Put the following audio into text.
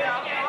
Yeah.